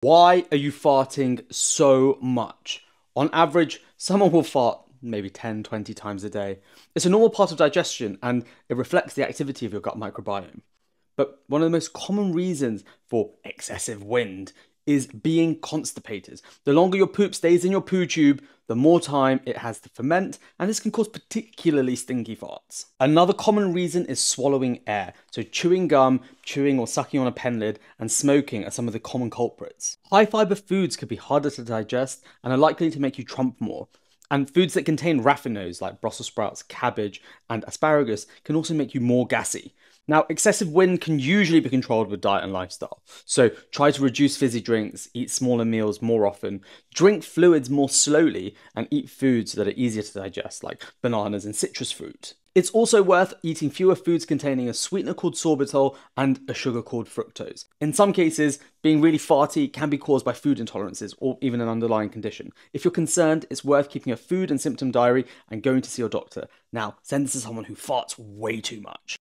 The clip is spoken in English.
Why are you farting so much? On average, someone will fart maybe 10, 20 times a day. It's a normal part of digestion and it reflects the activity of your gut microbiome. But one of the most common reasons for excessive wind is being constipated. The longer your poop stays in your poo tube, the more time it has to ferment, and this can cause particularly stinky farts. Another common reason is swallowing air. So, chewing gum, chewing or sucking on a pen lid, and smoking are some of the common culprits. High fiber foods could be harder to digest and are likely to make you trump more. And foods that contain raffinose, like Brussels sprouts, cabbage, and asparagus, can also make you more gassy. Now, excessive wind can usually be controlled with diet and lifestyle. So try to reduce fizzy drinks, eat smaller meals more often, drink fluids more slowly, and eat foods that are easier to digest, like bananas and citrus fruit. It's also worth eating fewer foods containing a sweetener called sorbitol and a sugar called fructose. In some cases, being really farty can be caused by food intolerances or even an underlying condition. If you're concerned, it's worth keeping a food and symptom diary and going to see your doctor. Now, send this to someone who farts way too much.